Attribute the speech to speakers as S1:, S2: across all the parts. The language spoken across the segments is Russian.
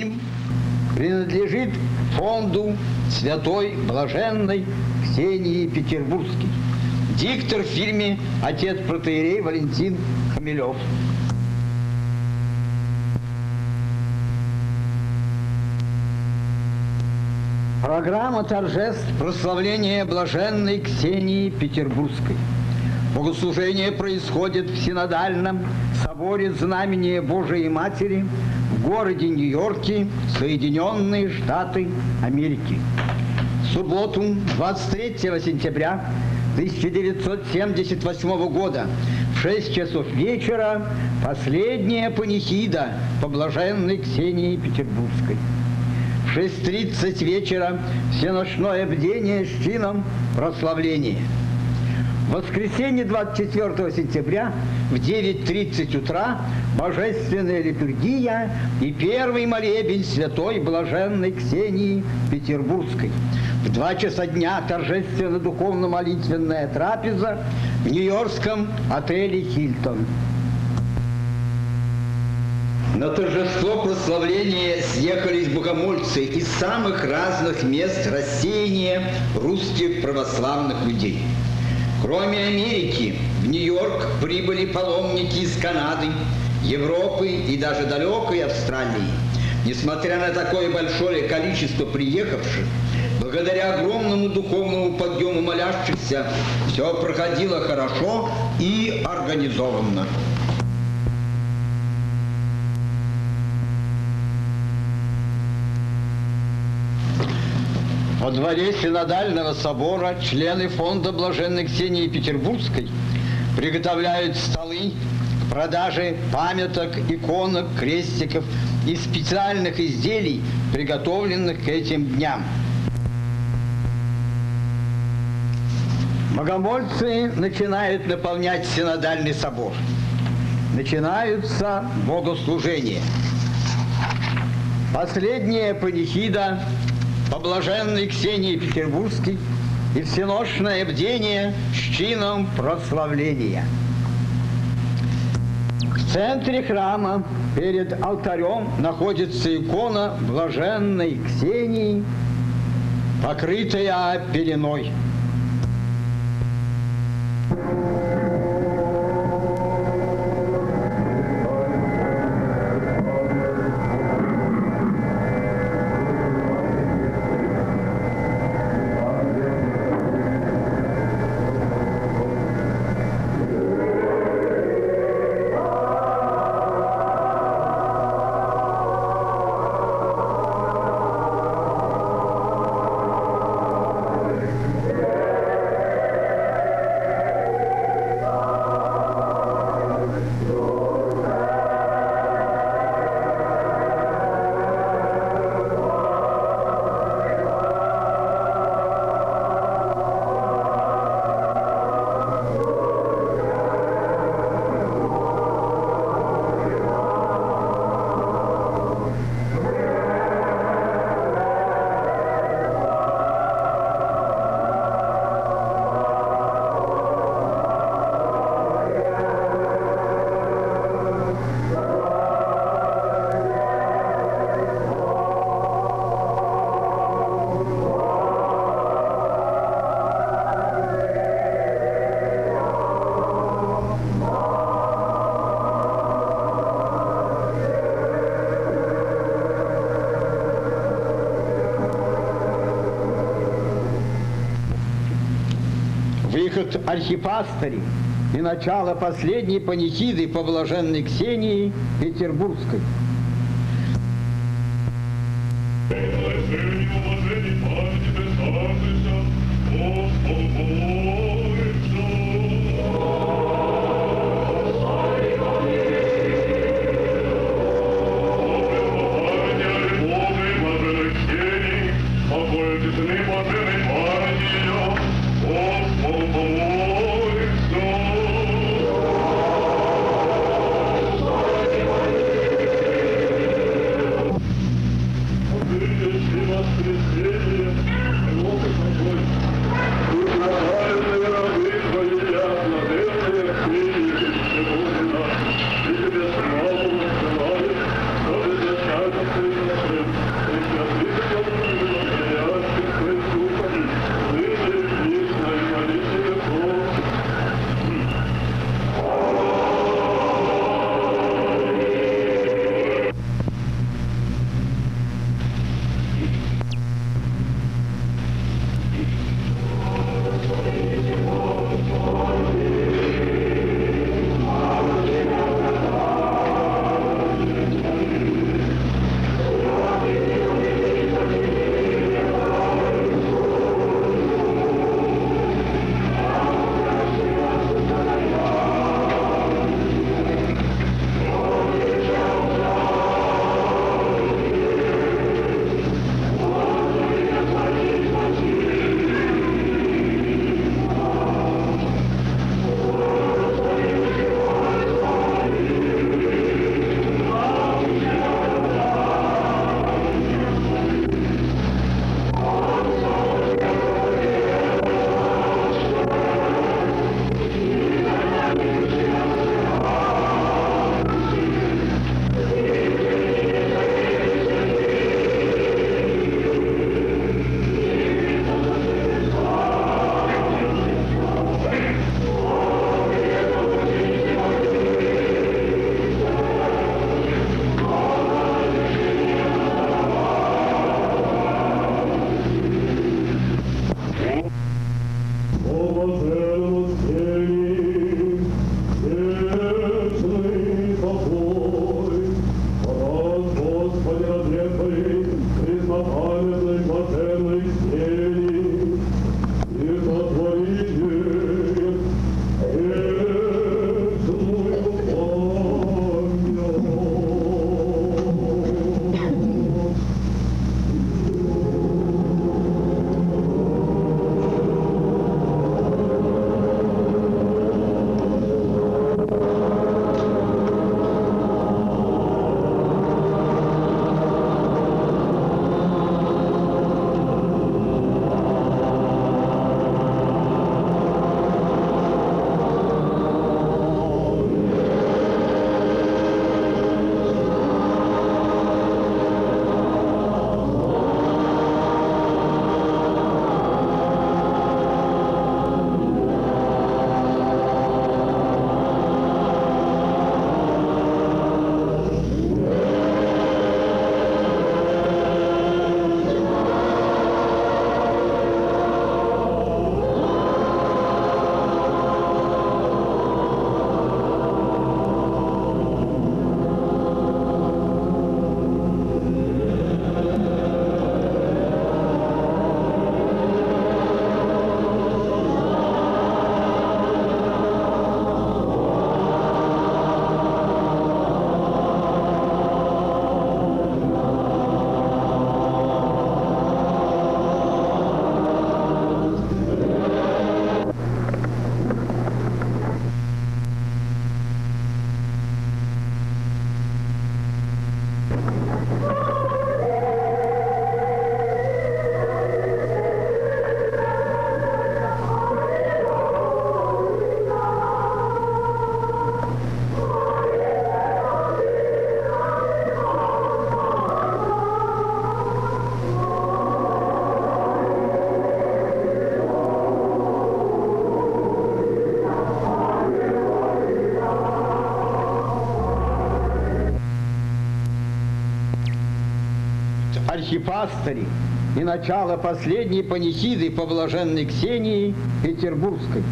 S1: Фильм принадлежит фонду Святой Блаженной Ксении Петербургской. Диктор в фильме отец протеерей Валентин Хмелев. Программа торжеств прославления блаженной Ксении Петербургской. Богослужение происходит в Синодальном соборе Знамения Божией Матери городе Нью-Йорке, Соединенные Штаты Америки. В субботу, 23 сентября 1978 года в 6 часов вечера последняя панихида по блаженной Ксении Петербургской. В 6.30 вечера всеночное бдение с чином прославления. Воскресенье 24 сентября в 9.30 утра божественная литургия и первый молебен святой блаженной Ксении Петербургской. В два часа дня торжественно-духовно-молитвенная трапеза в нью-йоркском отеле «Хильтон». На торжество прославления съехались богомольцы из самых разных мест рассеяния русских православных людей. Кроме Америки, в Нью-Йорк прибыли паломники из Канады, Европы и даже далекой Австралии. Несмотря на такое большое количество приехавших, благодаря огромному духовному подъему молящихся, все проходило хорошо и организованно. Во дворе Синодального собора члены фонда Блаженной Ксении Петербургской приготовляют столы к продаже памяток, иконок, крестиков и специальных изделий, приготовленных к этим дням. Богомольцы начинают наполнять Синодальный собор. Начинаются богослужения. Последняя панихида по блаженной Ксении Петербургской и всеношное бдение с чином прославления. В центре храма перед алтарем находится икона блаженной Ксении, покрытая пеленой. Выход архипастырей и начало последней панихиды по блаженной Ксении Петербургской.
S2: Воскресенье, Бог твой, Будь
S1: архипастыри и начало последней панихиды по блаженной Ксении Петербургской.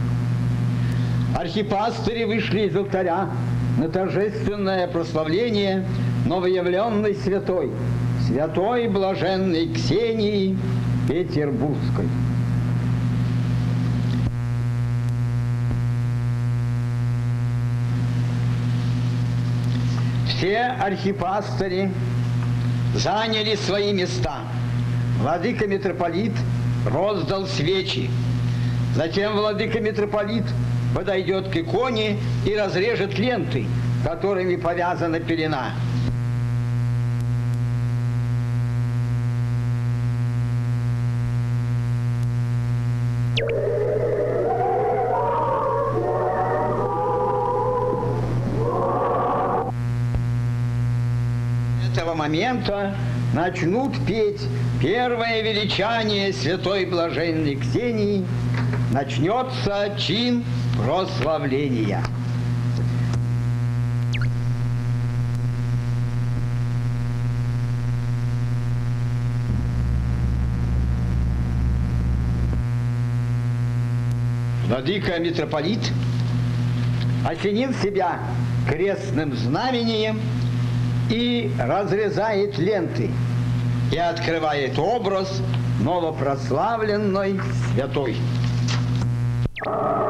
S1: Архипастыри вышли из алтаря на торжественное прославление новоявленной святой, святой блаженной Ксении Петербургской. Все архипастыри заняли свои места. Владыка митрополит роздал свечи. Затем владыка митрополит подойдет к иконе и разрежет ленты, которыми повязана пелена. Момента начнут петь первое величание святой блаженной Ксении, начнется чин прославления. Владыка митрополит осенил себя крестным знамением и разрезает ленты и открывает образ новопрославленной святой. Воскресенье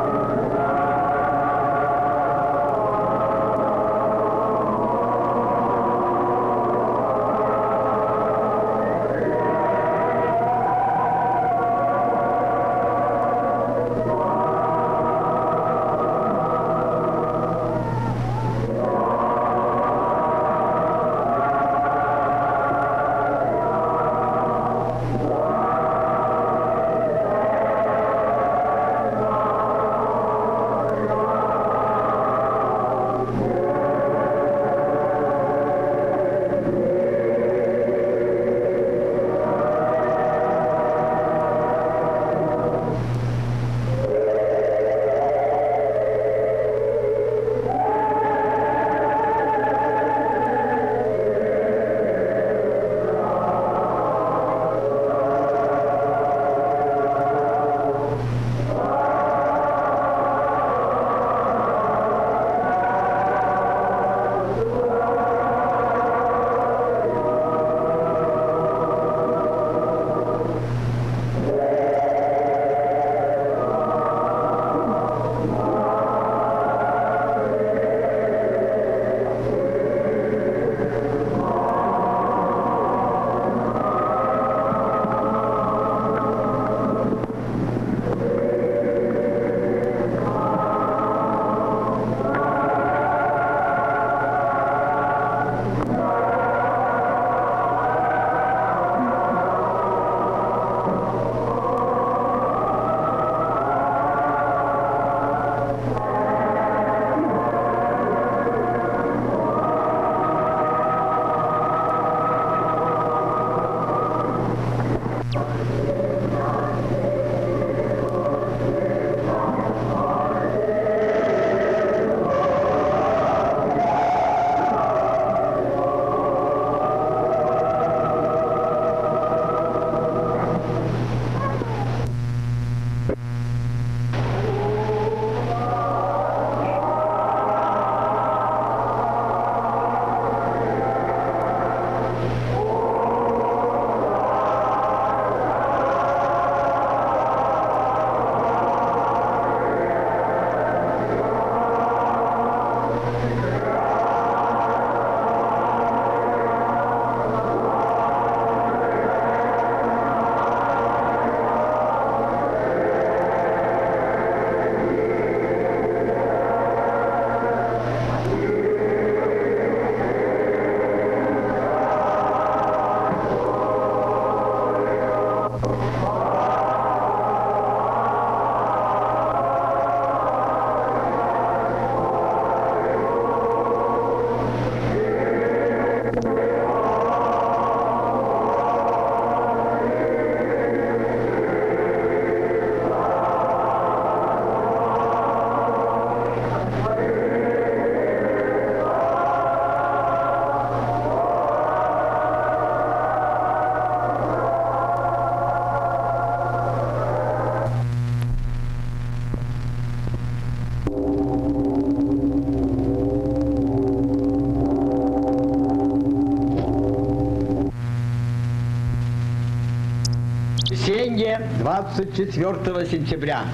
S1: 24 сентября.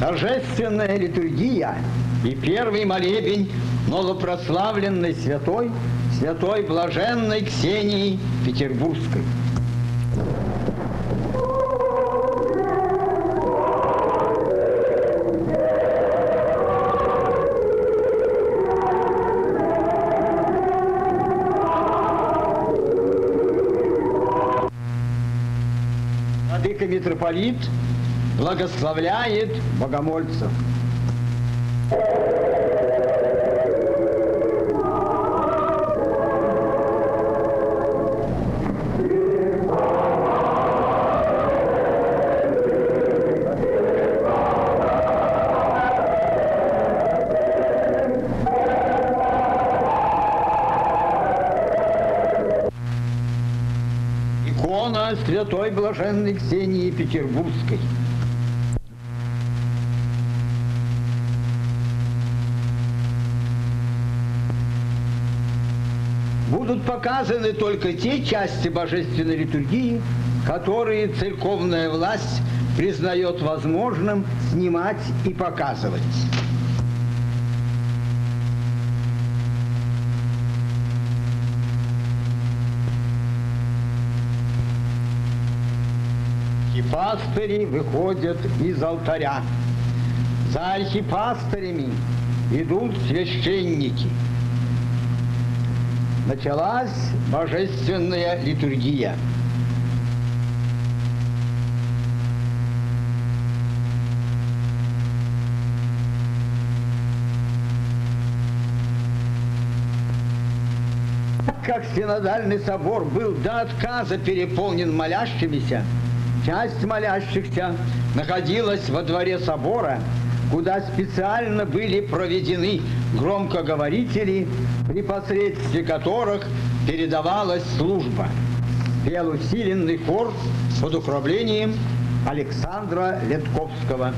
S1: Торжественная литургия и первый молебень новопрославленной святой, святой блаженной Ксении Петербургской. Митрополит благословляет богомольцев. Икона блаженной Ксении Петербургской. Будут показаны только те части божественной литургии, которые церковная власть признает возможным снимать и показывать. Архипастыри выходят из алтаря. За архипастырями идут священники. Началась божественная литургия. Как синодальный собор был до отказа переполнен молящимися, часть молящихся находилась во дворе собора, куда специально были проведены громкоговорители, при посредстве которых передавалась служба. Пел усиленный хор под управлением Александра Летковского.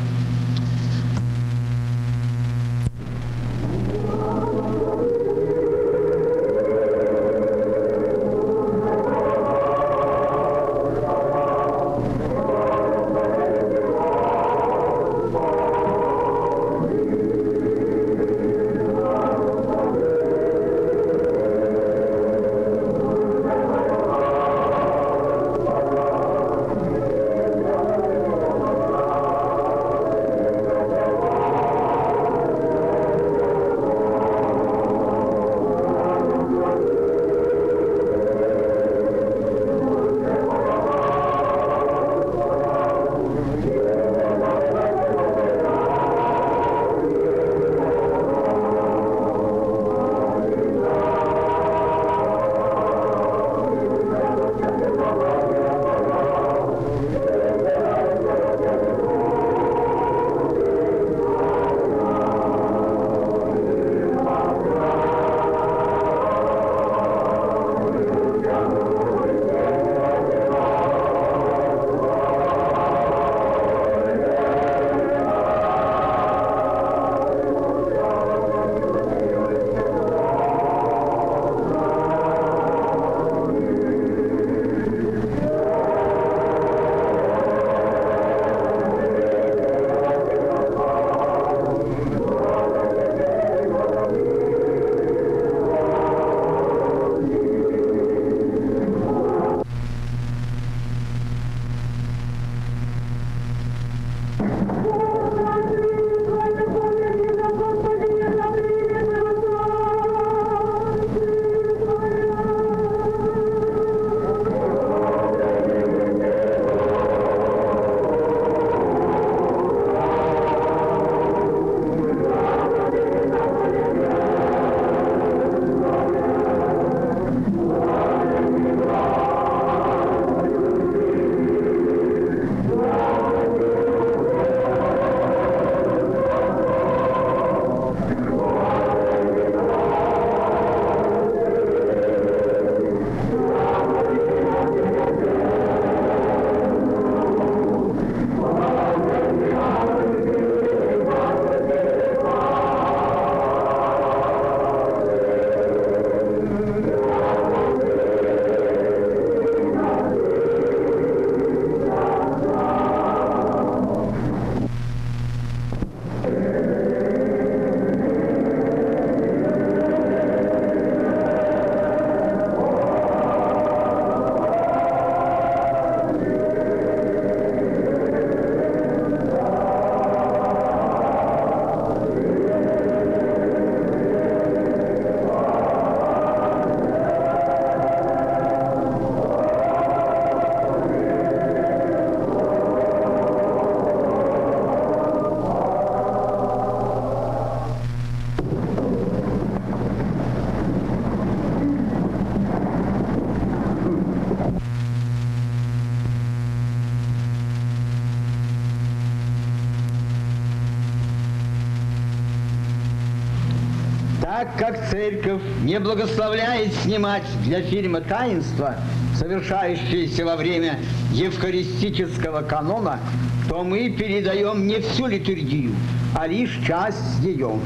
S1: Так как церковь не благословляет снимать для фильма «Таинство», совершающееся во время евхаристического канона, то мы передаем не всю литургию, а лишь часть ее.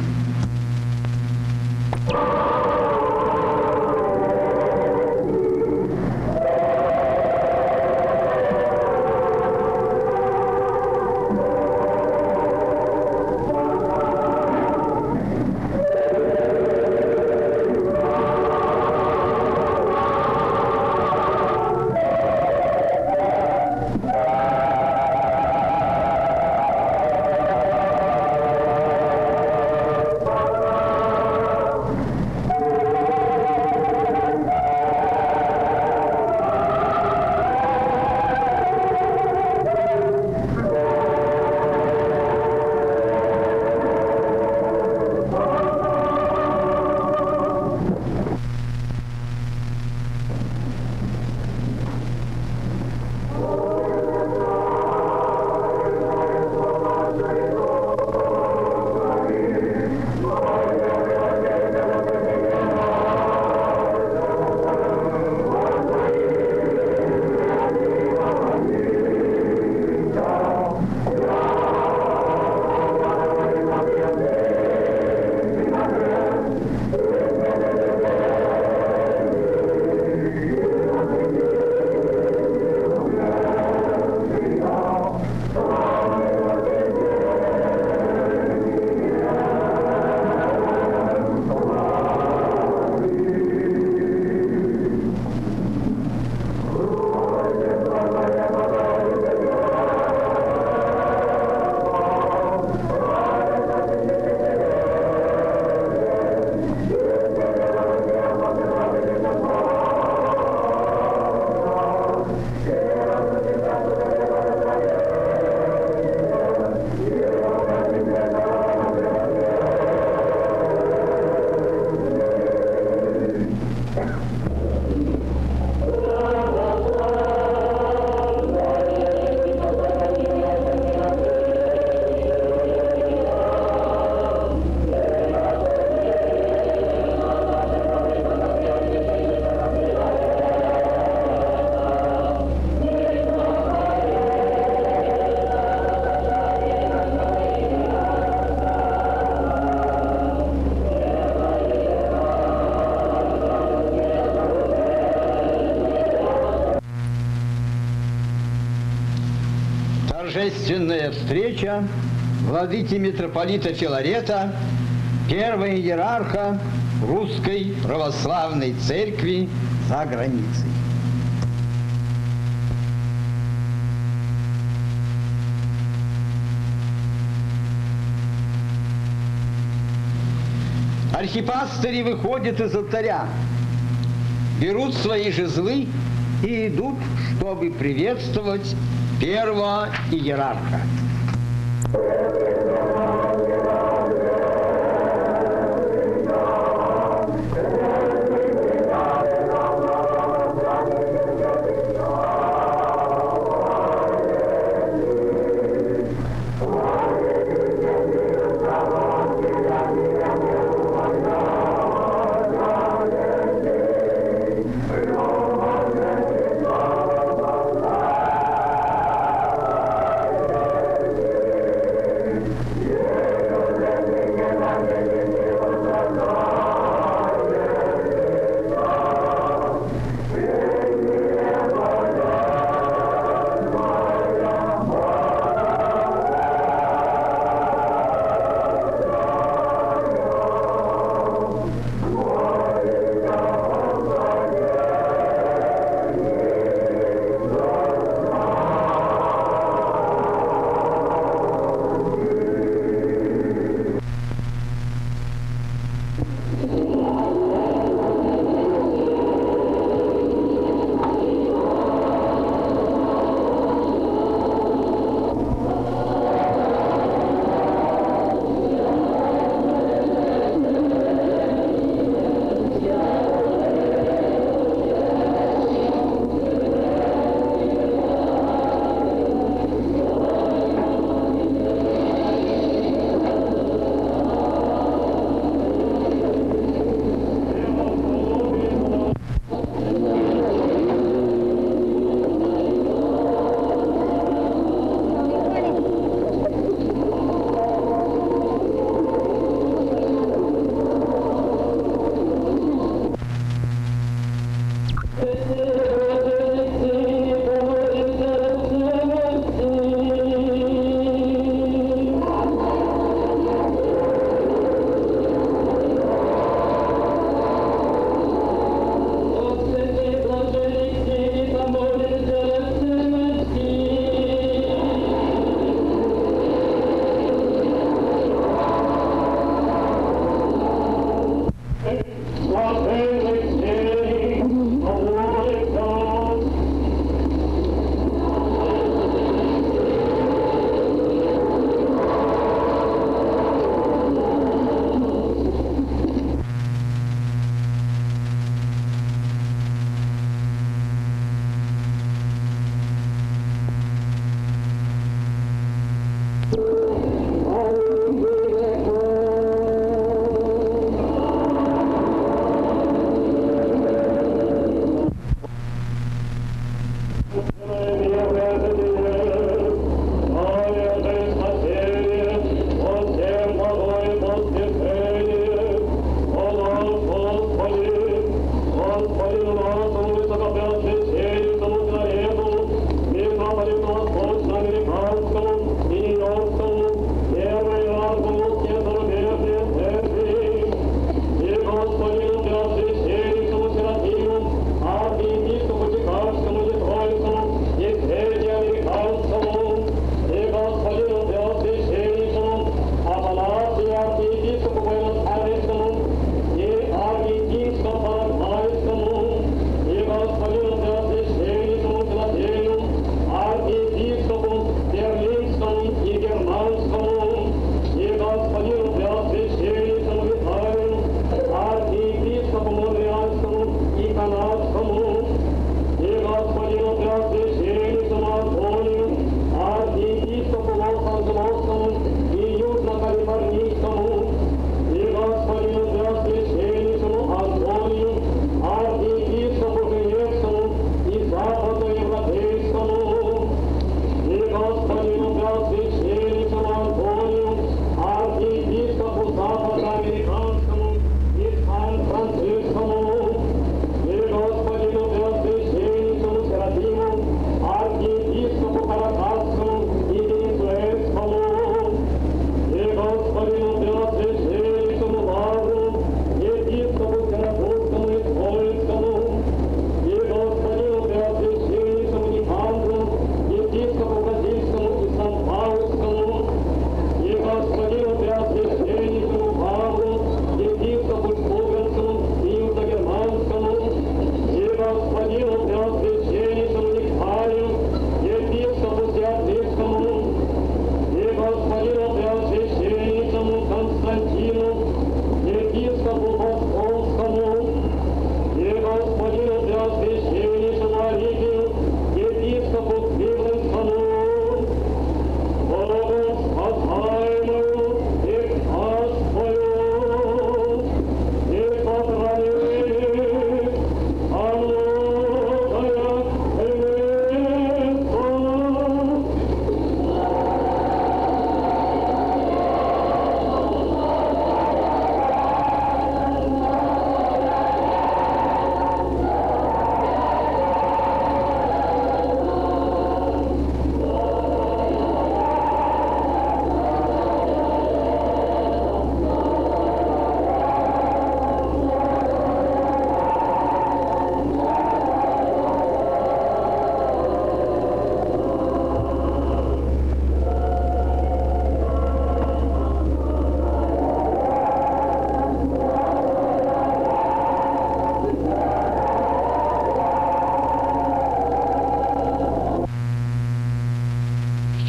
S1: Встреча владыки митрополита Филарета, первого иерарха Русской Православной Церкви за границей. Архипастыри выходят из алтаря, берут свои жезлы и идут, чтобы приветствовать первого иерарха.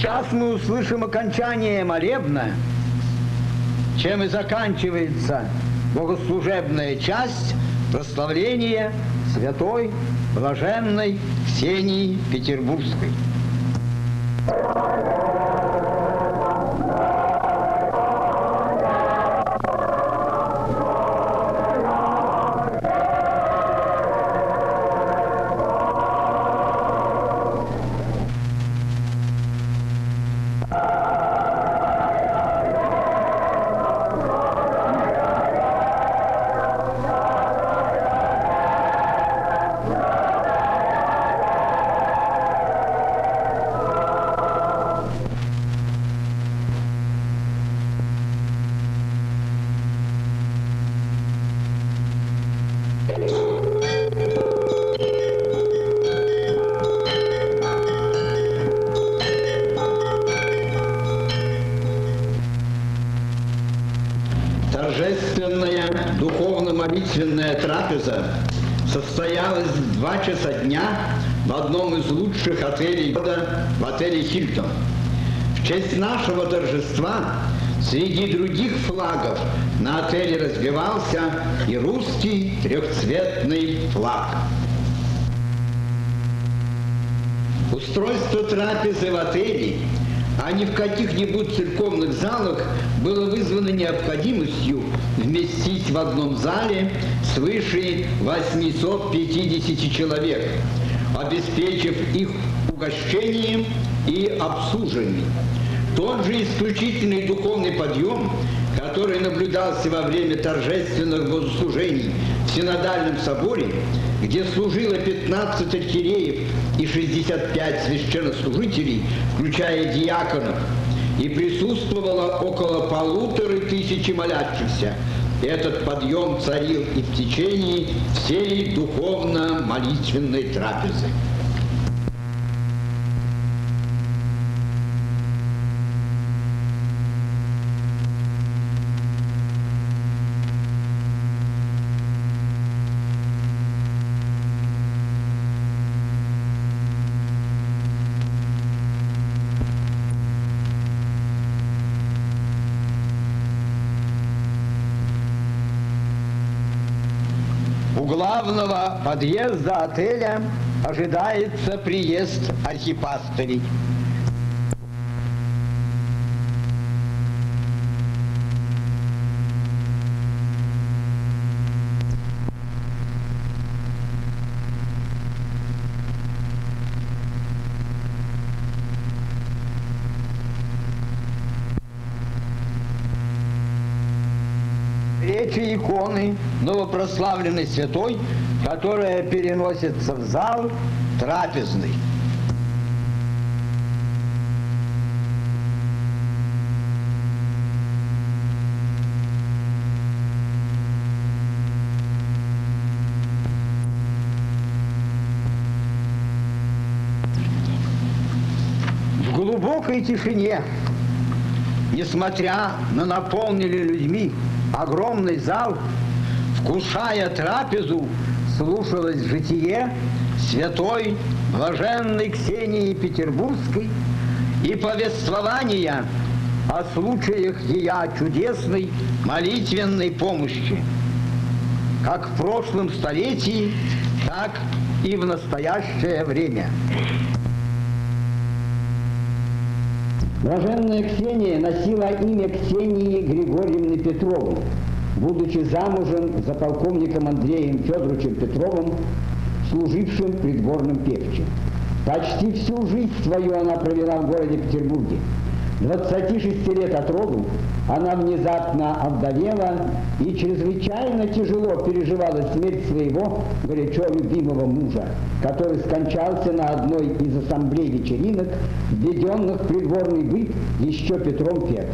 S1: Сейчас мы услышим окончание молебна, чем и заканчивается богослужебная часть прославления святой блаженной Ксении Петербургской. Торжественная среди других флагов на отеле развивался и русский трехцветный флаг. Устройство трапезы в отеле а не в каких-нибудь церковных залах, было вызвано необходимостью вместить в одном зале свыше 850 человек, обеспечив их угощением и обслуживанием. Тот же исключительный духовный подъем, который наблюдался во время торжественных богослужений в Синодальном соборе, где служило 15 архиереев и 65 священнослужителей, включая диаконов, и присутствовало около полутора тысячи молящихся. Этот подъем царил и в течение всей духовно-молитвенной трапезы. Главного подъезда отеля ожидается приезд архипастырей. Речи иконы новопрославленной святой, которая переносится в зал трапезный. В глубокой тишине, несмотря на наполненный людьми огромный зал, вкушая трапезу, слушалось житие святой блаженной Ксении Петербургской и повествования о случаях ее чудесной молитвенной помощи, как в прошлом столетии, так и в настоящее время. Блаженная Ксения носила имя Ксении Григорьевны Петровой, будучи замужем за полковником Андреем Федоровичем Петровым, служившим придворным певчим. Почти всю жизнь свою она провела в городе Петербурге. 26 лет от роду она внезапно овдовела и чрезвычайно тяжело переживала смерть своего горячо любимого мужа, который скончался на одной из ассамблей вечеринок, введенных в придворный быт еще Петром Первым.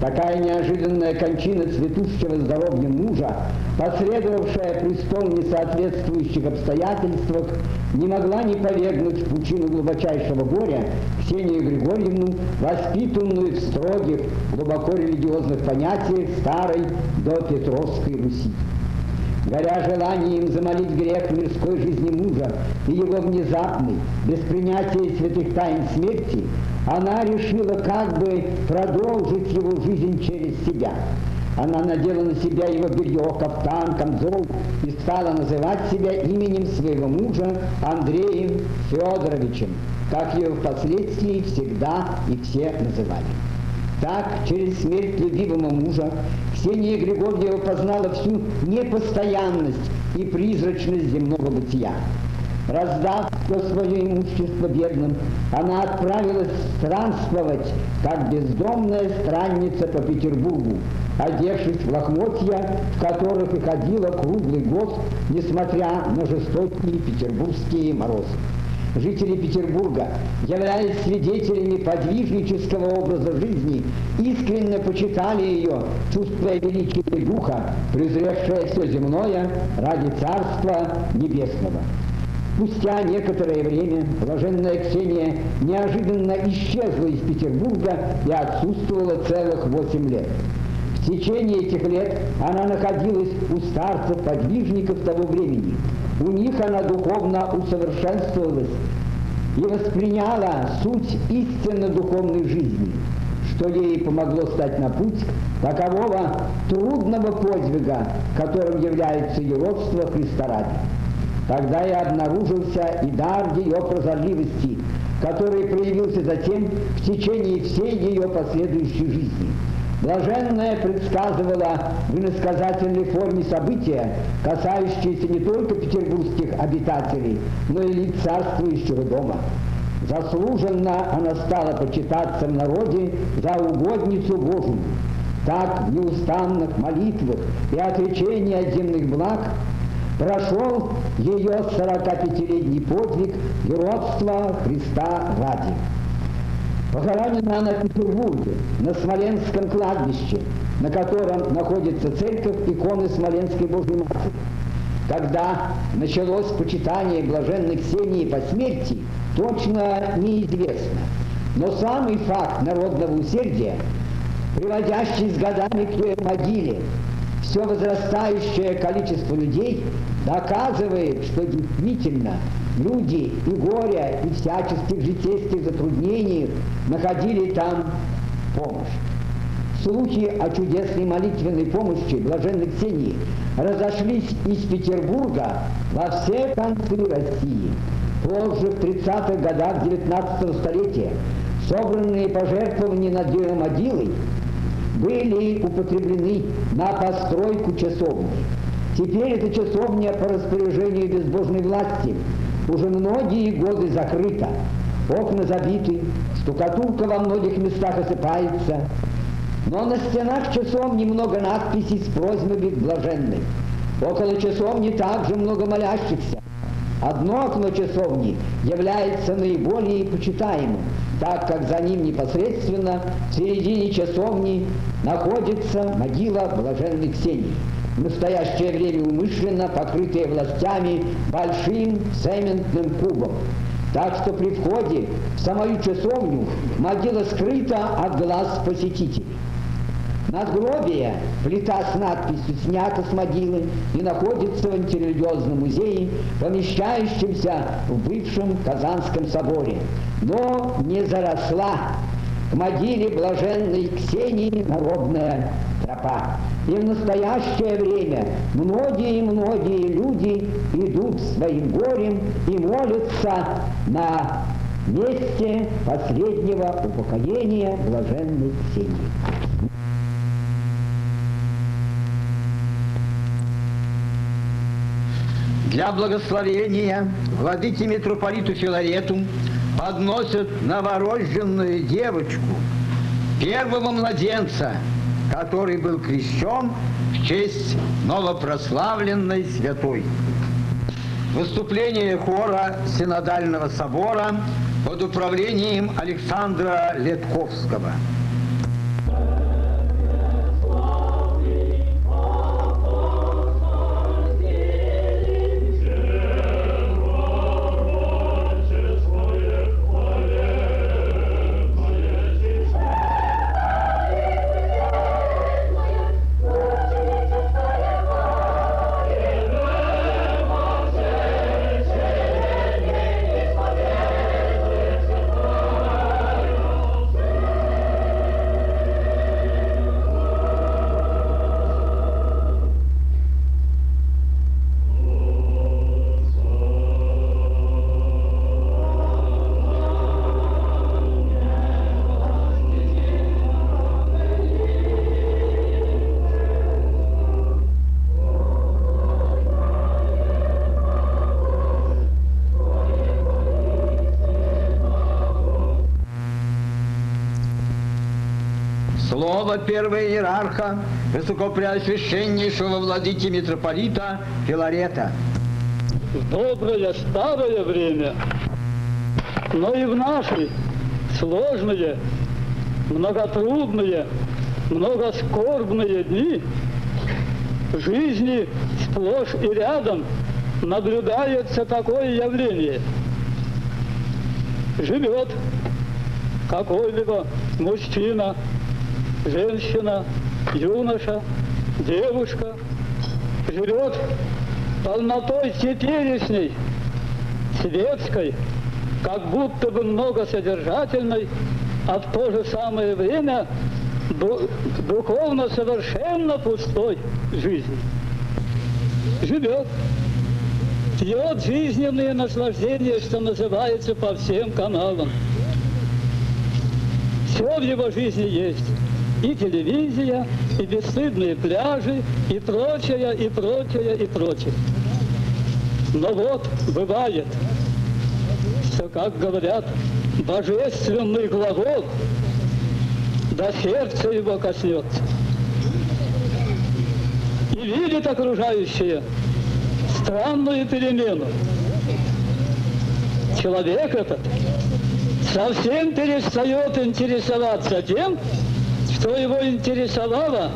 S1: Такая неожиданная кончина цветущего здоровья мужа, последовавшая престол в несоответствующих обстоятельствах, не могла не повергнуть в пучину глубочайшего горя Ксению Григорьевну, воспитанную в строгих, глубоко религиозных понятиях старой до Петровской Руси. Горя желанием замолить грех мирской жизни мужа и его внезапный, без принятия святых тайн смерти, она решила как бы продолжить его жизнь через себя. Она надела на себя его белье, кафтан, камзол и стала называть себя именем своего мужа Андреем Федоровичем, как ее впоследствии всегда и все называли. Так, через смерть любимого мужа, Ксения Григорьева познала всю непостоянность и призрачность земного бытия. Раздав все свое имущество бедным, она отправилась странствовать, как бездомная странница по Петербургу, одевшись в лохмотья, в которых и ходила круглый год, несмотря на жестокие петербургские морозы. Жители Петербурга, являясь свидетелями подвижнического образа жизни, искренне почитали ее, чувствуя величие духа, презревшее все земное ради Царства Небесного. Спустя некоторое время блаженная Ксения неожиданно исчезла из Петербурга и отсутствовала целых восемь лет. В течение этих лет она находилась у старцев-подвижников того времени. У них она духовно усовершенствовалась и восприняла суть истинно духовной жизни, что ей помогло стать на путь такового трудного подвига, которым является ее родство Христа ради. Тогда и обнаружился и дар ее прозорливости, который проявился затем в течение всей ее последующей жизни. Блаженная предсказывала в иносказательной форме события, касающиеся не только петербургских обитателей, но и лиц царствующего дома. Заслуженно она стала почитаться в народе за угодницу Божию. Так в неустанных молитвах и отречении от земных благ прошел ее 45-летний подвиг геройства Христа ради. Похоронена она в Петербурге, на Смоленском кладбище, на котором находится церковь иконы Смоленской Божьей Матери. Когда началось почитание блаженной Ксении по смерти, точно неизвестно. Но самый факт народного усердия, приводящий с годами к ее могиле, все возрастающее количество людей доказывает, что действительно люди и горя, и всяческих житейских затруднений находили там помощь. Слухи о чудесной молитвенной помощи блаженной Ксении разошлись из Петербурга во все концы России. Позже, в 30-х годах 19 столетия, собранные пожертвования над ее могилой были употреблены на постройку часовни. Теперь эта часовня по распоряжению безбожной власти уже многие годы закрыта. Окна забиты, штукатурка во многих местах осыпается. Но на стенах часовни много надписей с просьбами к. Около часовни также много молящихся. Одно окно часовни является наиболее почитаемым, так как за ним непосредственно в середине часовни находится могила блаженной Ксении. В настоящее время умышленно покрытая властями большим цементным кубом. Так что при входе в самую часовню могила скрыта от глаз посетителей. Надгробие, плита с надписью снята с могилы и находится в антирелигиозном музее, помещающемся в бывшем Казанском соборе, но не заросла к могиле блаженной Ксении народная тропа. И в настоящее время многие-многие люди идут своим горем и молятся на месте последнего упокоения блаженной Ксении. Для благословения владыке митрополиту Филарету подносят новорожденную девочку, первого младенца, который был крещен в честь новопрославленной святой. Выступление хора Синодального собора под управлением Александра Летковского – слово первого иерарха, высокопреосвященнейшего владыки митрополита Филарета.
S3: В доброе старое время, но и в наши сложные, многотрудные, многоскорбные дни жизни сплошь и рядом наблюдается такое явление. Живет какой-либо мужчина, женщина, юноша, девушка, живет полнотой теперешней, светской, как будто бы многосодержательной, а в то же самое время духовно совершенно пустой жизни. Живет, пьет жизненные наслаждения, что называется, по всем каналам. Все в его жизни есть. И телевизия, и бесстыдные пляжи, и прочее, и прочее, и прочее. Но вот бывает, что, как говорят, божественный глагол до сердца его коснется. И видит окружающие странную перемену. Человек этот совсем перестает интересоваться тем, что его интересовало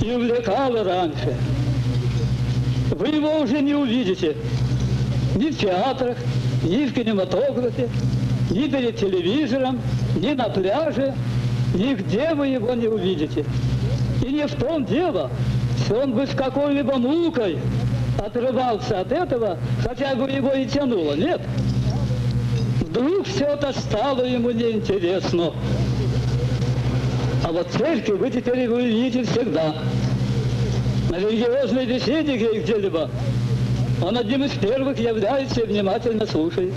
S3: и увлекало раньше. Вы его уже не увидите ни в театрах, ни в кинематографе, ни перед телевизором, ни на пляже, нигде вы его не увидите. И не в том дело, что он бы с какой-либо мукой отрывался от этого, хотя бы его и тянуло. Нет. Вдруг все это стало ему неинтересно. А вот церковь вы теперь увидите всегда. На религиозной беседе где-либо он одним из первых является и внимательно слушает.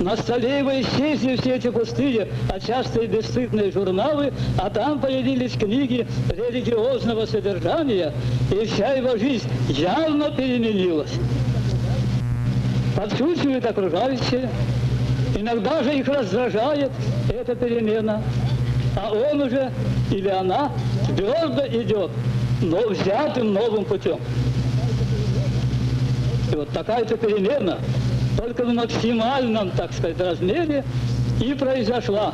S3: На столе его исчезли все эти пустые, а часто и бесстыдные журналы, а там появились книги религиозного содержания, и вся его жизнь явно переменилась. Подшучивают окружающие, иногда же их раздражает эта перемена, а он уже или она твердо идет, но взятым новым путем. И вот такая-то перемена только в максимальном, так сказать, размере и произошла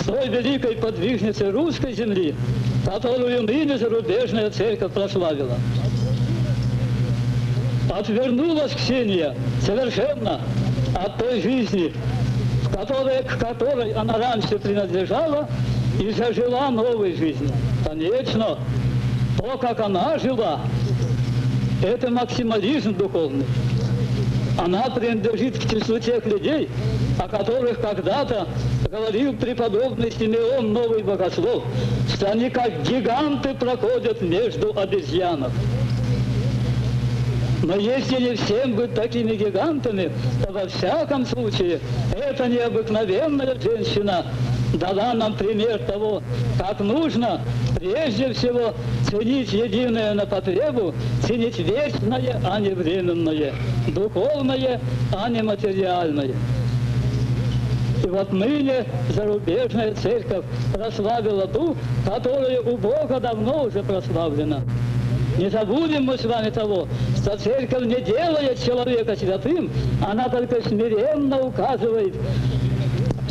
S3: с той великой подвижницей русской земли, которую ныне зарубежная церковь прославила. Отвернулась Ксения совершенно от той жизни, в которой, к которой она раньше принадлежала, и зажила новой жизнью. Конечно, то, как она жила, это максимализм духовный. Она принадлежит к числу тех людей, о которых когда-то говорил преподобный Симеон Новый Богослов, что они как гиганты проходят между обезьянов. Но если не всем быть такими гигантами, то во всяком случае эта необыкновенная женщина дала нам пример того, как нужно прежде всего ценить единое на потребу, ценить вечное, а не временное, духовное, а не материальное. И вот ныне зарубежная церковь прославила ту, которая у Бога давно уже прославлена. Не забудем мы с вами того, что церковь не делает человека святым, она только смиренно указывает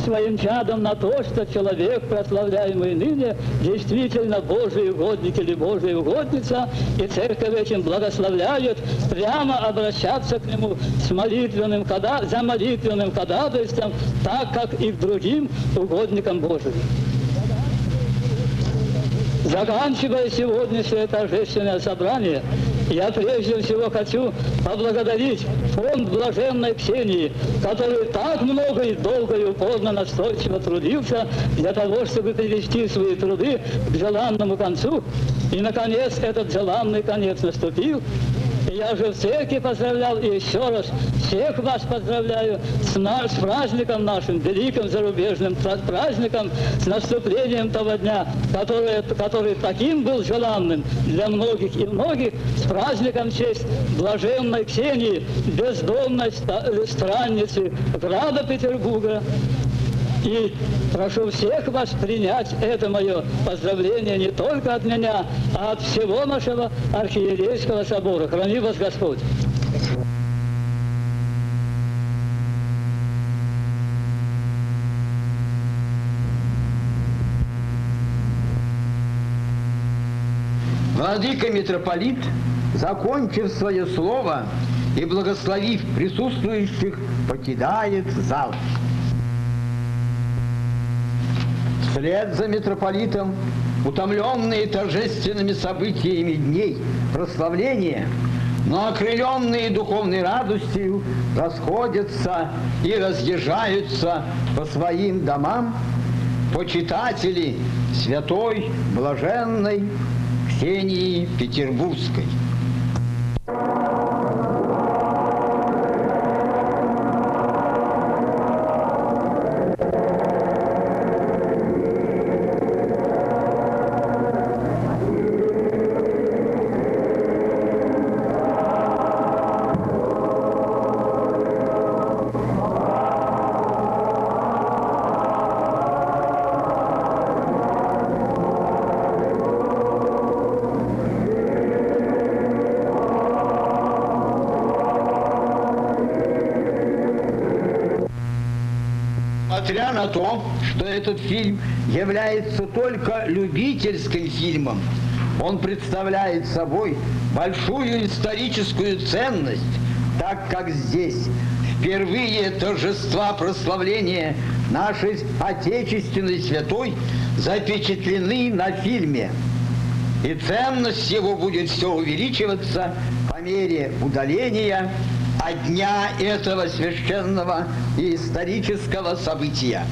S3: своим чадом на то, что человек, прославляемый ныне, действительно Божий угодник или Божия угодница, и церковь этим благословляет прямо обращаться к нему с молитвенным, за молитвенным ходатайством, так как и к другим угодникам Божьим. Заканчивая сегодняшнее торжественное собрание, я прежде всего хочу поблагодарить фонд Блаженной Ксении, который так много и долго и упорно настойчиво трудился для того, чтобы привести свои труды к желанному концу. И, наконец, этот желанный конец наступил. Я же в церкви поздравлял и еще раз всех вас поздравляю с, на, с праздником нашим, великим зарубежным праздником, с наступлением того дня, который, который таким был желанным для многих. И многих, с праздником честь блаженной Ксении, бездомной странницы Града Петербурга, И прошу всех вас принять это мое поздравление не только от меня, а от всего нашего архиерейского собора. Храни вас Господь!
S1: Владыка митрополит, закончив свое слово и благословив присутствующих, покидает зал. Вслед за митрополитом, утомленные торжественными событиями дней прославления, но окрыленные духовной радостью, расходятся и разъезжаются по своим домам почитатели святой, блаженной Ксении Петербургской. Несмотря на то, что этот фильм является только любительским фильмом, он представляет собой большую историческую ценность, так как здесь впервые торжества прославления нашей Отечественной Святой запечатлены на фильме. И ценность его будет все увеличиваться по мере удаления дня этого священного и исторического события.